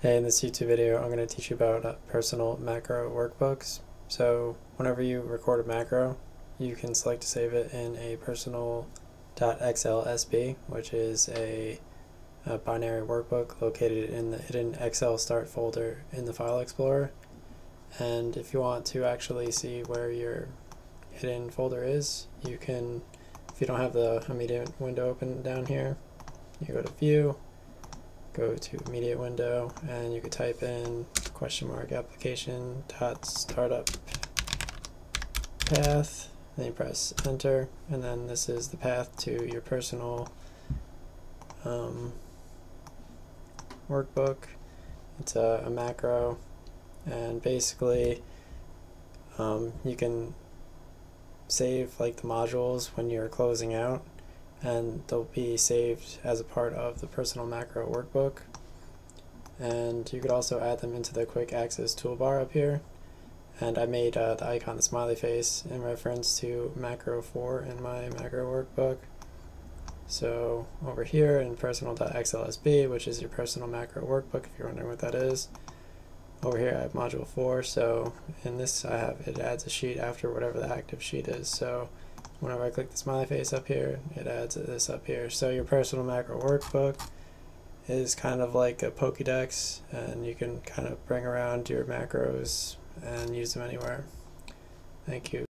Hey, in this YouTube video, I'm going to teach you about uh, personal macro workbooks. So whenever you record a macro, you can select to save it in a personal.xlsb, which is a, a binary workbook located in the hidden XLSTART folder in the File Explorer. And if you want to actually see where your hidden folder is, you can, if you don't have the immediate window open down here, you go to View, go to immediate window and you could type in question mark application dot startup path then you press enter and then this is the path to your personal um, workbook. It's a, a, macro and basically um, you can save like the modules when you're closing out and they'll be saved as a part of the personal macro workbook. And you could also add them into the quick access toolbar up here. And I made uh, the icon the smiley face in reference to macro 4 in my macro workbook. So over here in personal.xlsb which is your personal macro workbook if you're wondering what that is. Over here I have module 4 so in this I have it adds a sheet after whatever the active sheet is. So whenever I click the smiley face up here, it adds this up here. So your personal macro workbook is kind of like a Pokédex, and you can kind of bring around your macros and use them anywhere. Thank you.